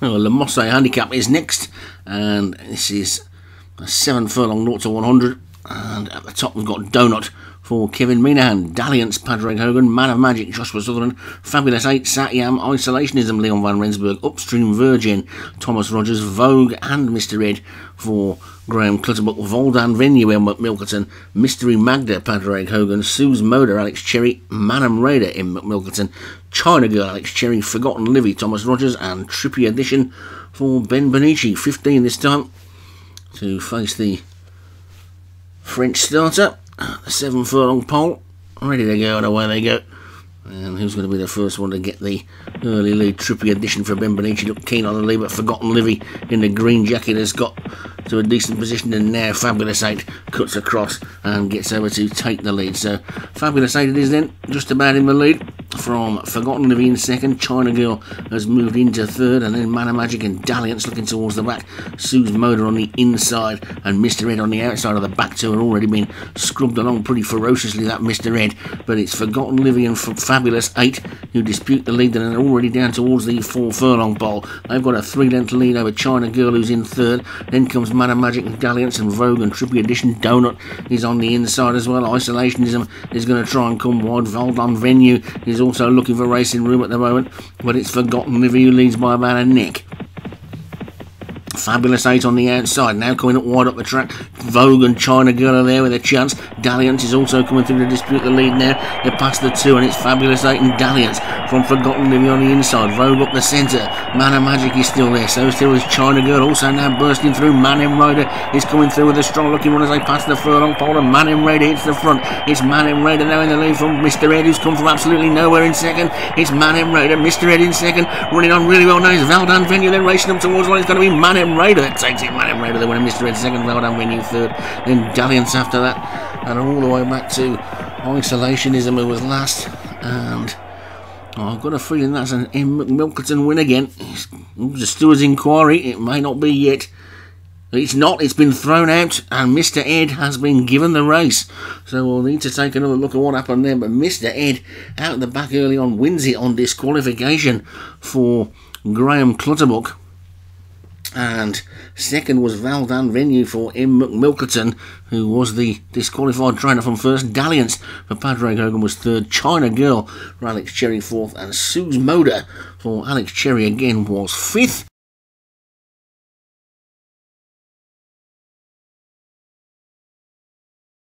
Well, the Mosse handicap is next, and this is a seven furlong 0 to 100. And at the top, we've got Donut for Kevin Minahan, Dalliance, Padraig Hogan, Man of Magic, Joshua Sutherland, Fabulous 8, Satyam, Isolationism, Leon Van Rensburg, Upstream Virgin, Thomas Rogers, Vogue, and Mr. Ed for Graham Clutterbuck, Voldan Venue, Elmer Milkerton, Mystery Magda, Padraig Hogan, Sue's Motor, Alex Cherry, Manam Raider in McMilkerton, China Girl, Alex Cherry, Forgotten Livy, Thomas Rogers, and Trippy Edition for Ben Benici, 15 this time, to face the French starter. The seven furlong pole, ready to go, and away they go. And who's going to be the first one to get the early lead? Trippy edition for Ben Benici. Looked keen on the lead, but Forgotten Livy in the green jacket has got to a decent position, and now Fabulous 8 cuts across and gets over to take the lead. So Fabulous 8 it is then, just about in the lead from Forgotten Livy in second. China Girl has moved into third, and then Mana Magic and Dalliance looking towards the back. Sue's Motor on the inside, and Mr. Ed on the outside of the back two are already been scrubbed along pretty ferociously, that Mr. Ed. But it's Forgotten Livy and Fabulous 8 who dispute the lead, and are already down towards the four furlong pole. They've got a three length lead over China Girl, who's in third. Then comes Mana Magic and and Vogue and Trippy Edition. Donut is on the inside as well. Isolationism is going to try and come wide. Valdon Venue is also looking for racing room at the moment, but it's Forgotten who leads by about a neck. Fabulous 8 on the outside, now coming up wide up the track. Vogue and China Girl are there with a chance. Dalliance is also coming through to dispute the lead now. They're past the two, and it's Fabulous 8 and Dalliance from Forgotten Livy on the inside. Vogue up the centre. Man of Magic is still there, so still is China Girl, also now bursting through. Man in Raider is coming through with a strong looking one as they pass the furlong pole, and Man in Raider hits the front. It's Man in Raider now in the lead from Mr. Ed, who's come from absolutely nowhere in second. It's Man in Raider, Mr. Ed in second, running on really well now. It's Valdan Venue, then racing up towards one. It's going to be Man in Raider that takes it. In Raider, they win Mr. Ed second, Valdan Venue third, then Dalliance after that, and all the way back to Isolationism, who was last, and. Oh, I've got a feeling that's an M. McMilkerton win again. The steward's inquiry. It may not be yet. It's not. It's been thrown out, and Mr. Ed has been given the race. So we'll need to take another look at what happened there. But Mr. Ed, out the back early on, wins it on disqualification for Graham Clutterbuck. And second was Valdan Venue for M. McMilkerton, who was the disqualified trainer from first. Dalliance for Padraig Hogan was third. China Girl for Alex Cherry fourth. And Sue's Motor for Alex Cherry again was fifth.